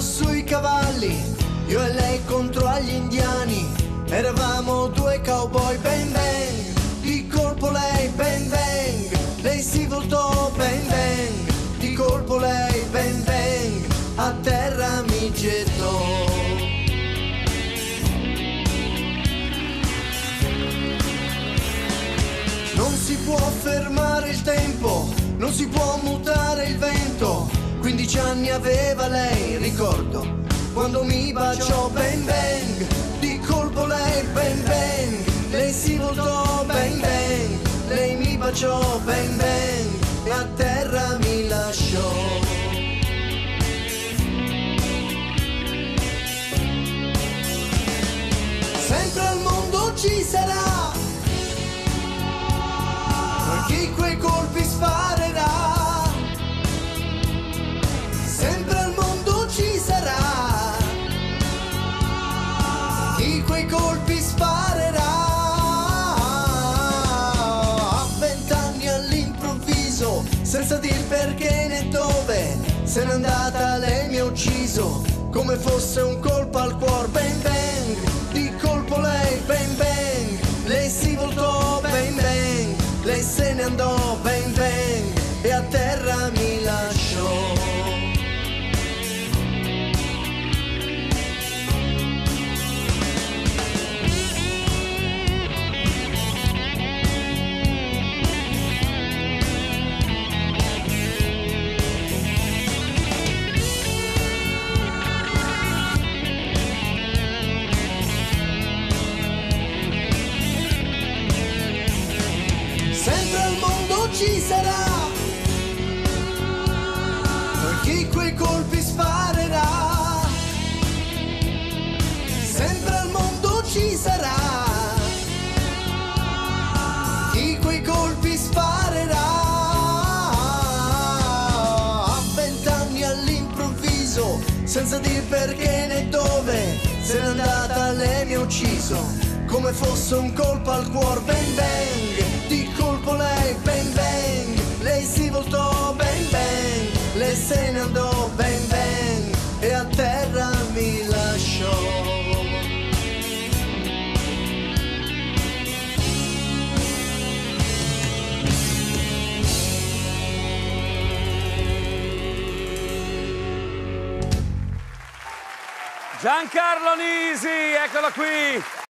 sui cavalli, io e lei contro agli indiani, eravamo due cowboy bang bang, di colpo lei bang bang, lei si voltò bang bang, di colpo lei bang bang, a terra mi gettò. Non si può fermare il tempo, non si può mutare. 15 anni aveva lei, ricordo, quando mi baciò bang bang. Di colpo lei bang bang, lei si voltò bang bang. Lei mi baciò bang bang e a terra mi lasciò. Sempre al mondo ci sarà se n'è andata lei mi ha ucciso, come fosse un colpo sempre al mondo ci sarà. Chi quei colpi sparerà. Sempre al mondo ci sarà. Chi quei colpi sparerà. A vent'anni all'improvviso senza dir perché né dove se n'è andata lei mi ha ucciso. Come fosse un colpo al cuore bang bang colpo lei bang bang lei si voltò bang bang lei se ne andò bang bang e a terra mi lasciò Giancarlo Nisi, eccolo qui.